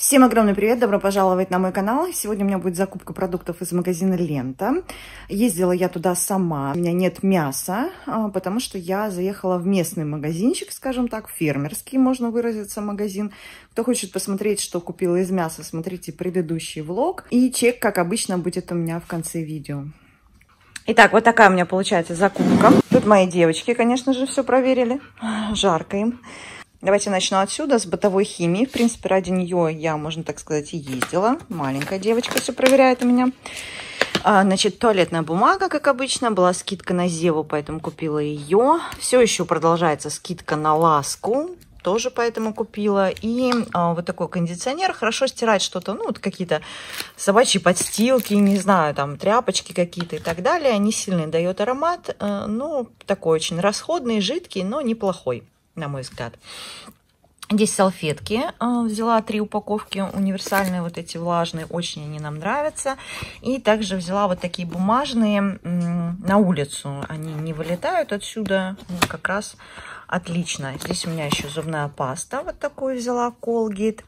Всем огромный привет, добро пожаловать на мой канал. Сегодня у меня будет закупка продуктов из магазина Лента. Ездила я туда сама, у меня нет мяса, а, потому что я заехала в местный магазинчик, скажем так, фермерский, можно выразиться, магазин. Кто хочет посмотреть, что купила из мяса, смотрите предыдущий влог. И чек, как обычно, будет у меня в конце видео. Итак, вот такая у меня получается закупка. Тут мои девочки, конечно же, все проверили. Жарко им. Давайте начну отсюда, с бытовой химии. В принципе, ради нее я, можно так сказать, и ездила. Маленькая девочка все проверяет у меня. А, значит, туалетная бумага, как обычно. Была скидка на Зеву, поэтому купила ее. Все еще продолжается скидка на ласку. Тоже поэтому купила. И а, вот такой кондиционер. Хорошо стирать что-то, ну, вот какие-то собачьи подстилки, не знаю, там, тряпочки какие-то и так далее. Не сильный дает аромат. А, ну, такой очень расходный, жидкий, но неплохой на мой взгляд. Здесь салфетки. А, взяла три упаковки универсальные, вот эти влажные. Очень они нам нравятся. И также взяла вот такие бумажные на улицу. Они не вылетают отсюда. Как раз отлично. Здесь у меня еще зубная паста. Вот такую взяла Colgate.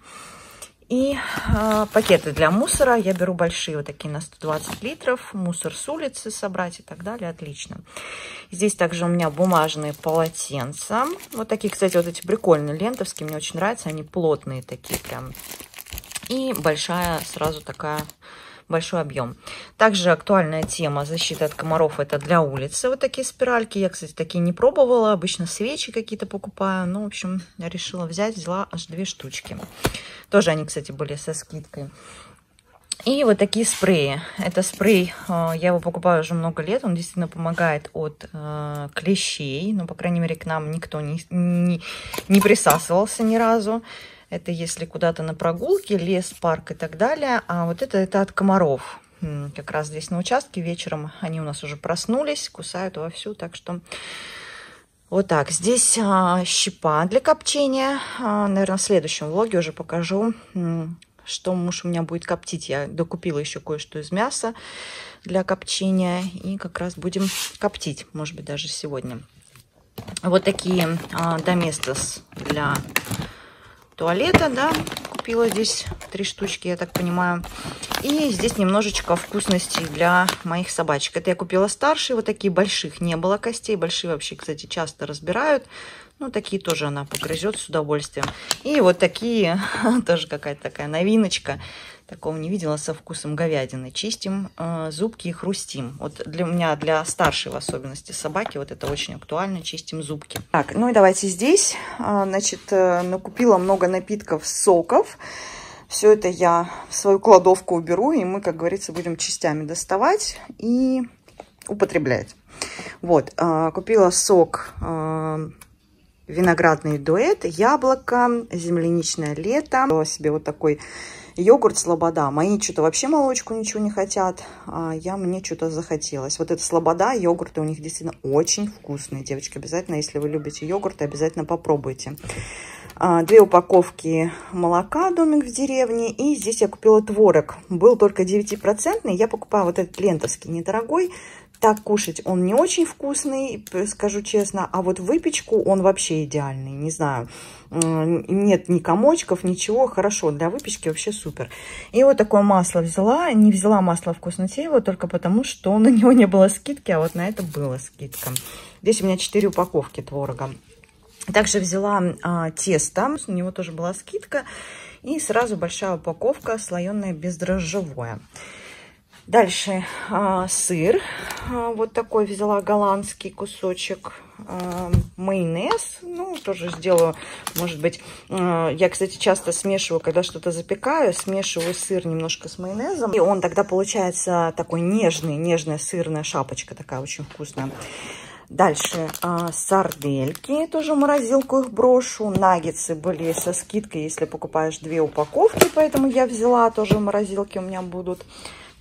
И э, пакеты для мусора. Я беру большие, вот такие на 120 литров. Мусор с улицы собрать и так далее. Отлично. Здесь также у меня бумажные полотенца. Вот такие, кстати, вот эти прикольные лентовские. Мне очень нравятся. Они плотные такие прям. И большая сразу такая большой объем. Также актуальная тема защиты от комаров. Это для улицы вот такие спиральки. Я, кстати, такие не пробовала. Обычно свечи какие-то покупаю. Ну, в общем, решила взять. Взяла аж две штучки. Тоже они, кстати, были со скидкой. И вот такие спреи. Это спрей, э, я его покупаю уже много лет, он действительно помогает от э, клещей. Ну, по крайней мере, к нам никто не, не, не присасывался ни разу. Это если куда-то на прогулке, лес, парк и так далее. А вот это, это от комаров. Как раз здесь на участке вечером они у нас уже проснулись, кусают вовсю, так что вот так. Здесь а, щепа для копчения. А, наверное, в следующем влоге уже покажу, что муж у меня будет коптить. Я докупила еще кое-что из мяса для копчения. И как раз будем коптить, может быть, даже сегодня. Вот такие а, доместос для туалета, да, купила здесь три штучки, я так понимаю. И здесь немножечко вкусностей для моих собачек. Это я купила старшие, вот такие больших не было костей. Большие вообще, кстати, часто разбирают. Ну, такие тоже она погрызет с удовольствием. И вот такие, тоже какая-то такая новиночка. Такого не видела со вкусом говядины. Чистим э, зубки и хрустим. Вот для меня, для старшей в особенности собаки, вот это очень актуально. Чистим зубки. Так, ну и давайте здесь. Э, значит, э, накупила много напитков, соков. Все это я в свою кладовку уберу, и мы, как говорится, будем частями доставать и употреблять. Вот, э, купила сок виноградный дуэт, яблоко, земляничное лето. Взяла себе вот такой Йогурт Слобода. Мои что-то вообще молочку ничего не хотят. А я мне что-то захотелось. Вот это Слобода, йогурты у них действительно очень вкусные. Девочки, обязательно, если вы любите йогурты, обязательно попробуйте. А, две упаковки молока «Домик в деревне». И здесь я купила творог. Был только 9%. Я покупаю вот этот лентовский, недорогой. Так кушать он не очень вкусный, скажу честно. А вот выпечку он вообще идеальный. Не знаю, нет ни комочков, ничего. Хорошо, для выпечки вообще супер. И вот такое масло взяла. Не взяла масло вкуснотей его только потому, что на него не было скидки, а вот на это была скидка. Здесь у меня 4 упаковки творога. Также взяла а, тесто, у него тоже была скидка. И сразу большая упаковка слоеное бездрожжевое. Дальше а, сыр. А, вот такой взяла голландский кусочек. А, майонез. Ну, тоже сделаю, может быть. Я, кстати, часто смешиваю, когда что-то запекаю, смешиваю сыр немножко с майонезом. И он тогда получается такой нежный, нежная сырная шапочка такая очень вкусная. Дальше сардельки, тоже в морозилку их брошу. Наггетсы были со скидкой, если покупаешь две упаковки, поэтому я взяла, тоже в морозилке у меня будут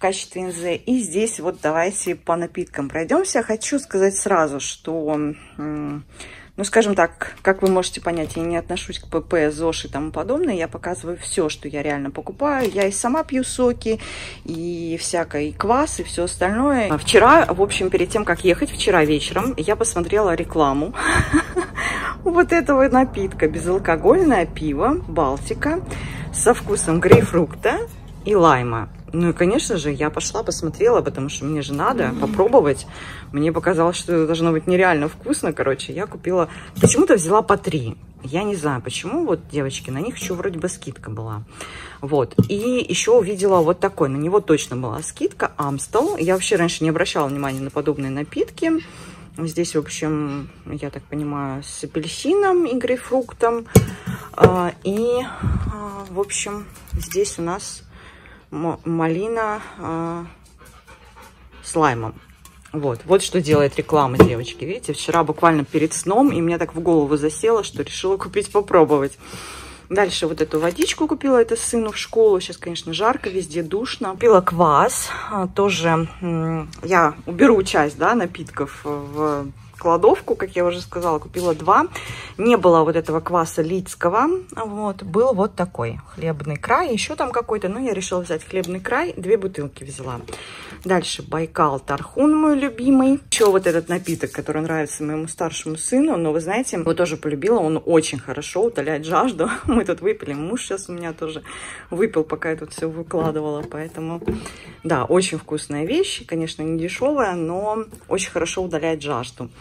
качестве НЗ. И здесь вот давайте по напиткам пройдемся. Хочу сказать сразу, что ну, скажем так, как вы можете понять, я не отношусь к ПП, ЗОЖ и тому подобное. Я показываю все, что я реально покупаю. Я и сама пью соки, и всякое, и квас, и все остальное. Вчера, в общем, перед тем, как ехать, вчера вечером, я посмотрела рекламу вот этого напитка. Безалкогольное пиво Балтика со вкусом грейпфрукта и лайма. Ну и, конечно же, я пошла, посмотрела, потому что мне же надо попробовать. Мне показалось, что это должно быть нереально вкусно. Короче, я купила... Почему-то взяла по три. Я не знаю, почему. Вот, девочки, на них еще вроде бы скидка была. Вот. И еще увидела вот такой. На него точно была скидка. Амстел. Я вообще раньше не обращала внимания на подобные напитки. Здесь, в общем, я так понимаю, с апельсином и грейпфруктом. А, и, а, в общем, здесь у нас малина э, с лаймом. Вот, вот что делает реклама, девочки. Видите, вчера буквально перед сном, и мне так в голову засело, что решила купить, попробовать. Дальше вот эту водичку купила, это сыну в школу. Сейчас, конечно, жарко, везде душно. Купила квас, а, тоже я уберу часть, да, напитков в кладовку, как я уже сказала, купила два. Не было вот этого кваса лидского, вот, был вот такой хлебный край, еще там какой-то, но я решила взять хлебный край, две бутылки взяла. Дальше Байкал Тархун мой любимый. Еще вот этот напиток, который нравится моему старшему сыну, но вы знаете, его тоже полюбила, он очень хорошо утоляет жажду. Мы тут выпили, муж сейчас у меня тоже выпил, пока я тут все выкладывала, поэтому, да, очень вкусная вещь, конечно, не дешевая, но очень хорошо удаляет жажду.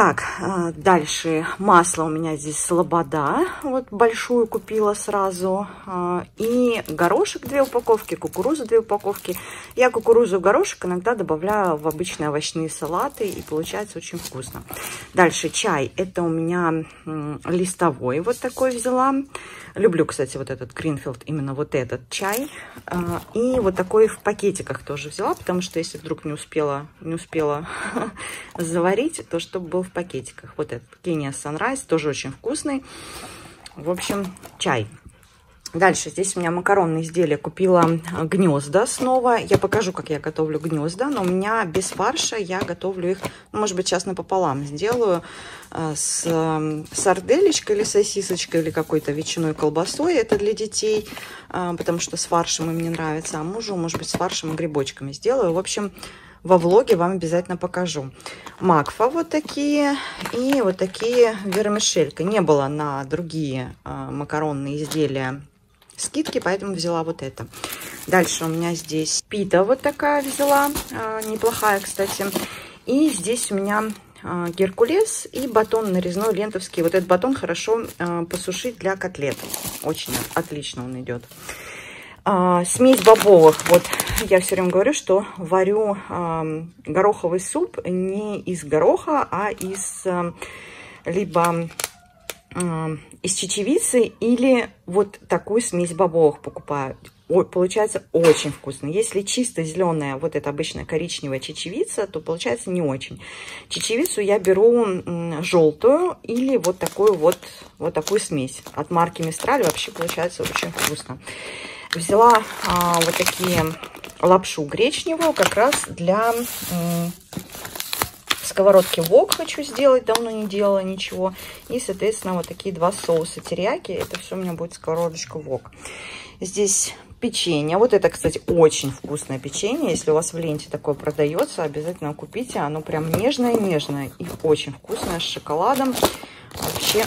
Так, а, дальше масло у меня здесь слобода, вот большую купила сразу, а, и горошек две упаковки, кукурузу две упаковки. Я кукурузу и горошек иногда добавляю в обычные овощные салаты, и получается очень вкусно. Дальше чай, это у меня листовой вот такой взяла. Люблю, кстати, вот этот Гринфилд, именно вот этот чай. А, и вот такой в пакетиках тоже взяла, потому что если вдруг не успела, не успела заварить, то чтобы был в пакетиках. Вот этот Kenya Sunrise, тоже очень вкусный. В общем, чай. Дальше здесь у меня макаронные изделия. Купила гнезда снова. Я покажу, как я готовлю гнезда, но у меня без фарша я готовлю их, ну, может быть, сейчас напополам сделаю э, с сарделечкой или сосисочкой или какой-то ветчиной колбасой. Это для детей, э, потому что с фаршем им не нравится. А мужу, может быть, с фаршем и грибочками сделаю. В общем, во влоге вам обязательно покажу. Макфа вот такие и вот такие вермишелька. Не было на другие э, макаронные изделия скидки, поэтому взяла вот это. Дальше у меня здесь пита вот такая взяла, э, неплохая, кстати. И здесь у меня э, геркулес и батон нарезной лентовский. Вот этот батон хорошо э, посушить для котлет. Очень отлично он идет. А, смесь бобовых. Вот я все время говорю, что варю а, гороховый суп не из гороха, а из а, либо а, из чечевицы или вот такую смесь бобовых покупаю. Ой, получается очень вкусно. Если чисто зеленая, вот эта обычная коричневая чечевица, то получается не очень. Чечевицу я беру желтую или вот такую вот, вот такую смесь. От марки Мистраль вообще получается очень вкусно. Взяла а, вот такие лапшу гречневую как раз для сковородки вок хочу сделать, давно не делала ничего. И, соответственно, вот такие два соуса терияки. Это все у меня будет сковородочка вок. Здесь печенье. Вот это, кстати, очень вкусное печенье. Если у вас в ленте такое продается, обязательно купите. Оно прям нежное-нежное и очень вкусное с шоколадом. Вообще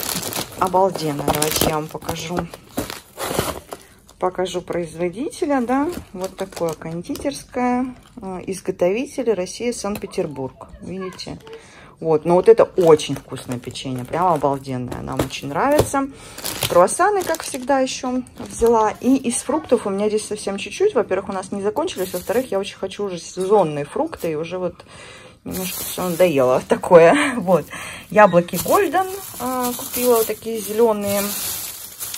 обалденно. Давайте я вам покажу покажу производителя, да, вот такое кондитерское, э, изготовитель Россия, Санкт-Петербург, видите, вот, но вот это очень вкусное печенье, прям обалденное, нам очень нравится. Круассаны, как всегда, еще взяла. И из фруктов у меня здесь совсем чуть-чуть. Во-первых, у нас не закончились, во-вторых, я очень хочу уже сезонные фрукты, и уже вот немножко все надоело такое. Вот, яблоки Гольден э, купила, вот такие зеленые,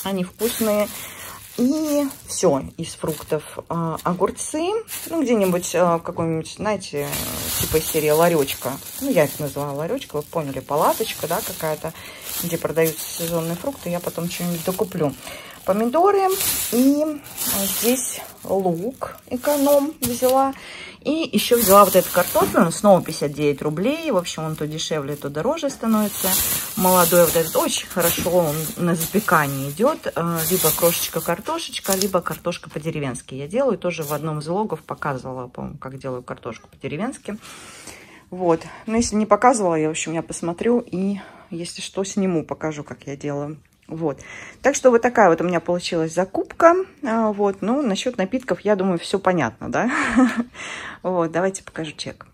они вкусные. И все из фруктов. А, огурцы, ну, где-нибудь а, в какой-нибудь, знаете, типа серии ларечка. Ну, я их называю ларечка, вы поняли, палаточка, да, какая-то, где продаются сезонные фрукты. Я потом что-нибудь докуплю. Помидоры и здесь лук эконом взяла. И еще взяла вот этот картофель, он снова 59 рублей. В общем, он то дешевле, то дороже становится. Молодой вот этот очень хорошо он на запекании идет. Э, либо крошечка картошечка, либо картошка по-деревенски. Я делаю тоже в одном из влогов, показывала, по-моему, как делаю картошку по-деревенски. Вот. Но если не показывала, я, в общем, я посмотрю и Если что, сниму, покажу, как я делаю. Вот. Так что вот такая вот у меня получилась закупка. А, вот. Ну, насчет напитков, я думаю, все понятно, да? Вот, давайте покажу чек.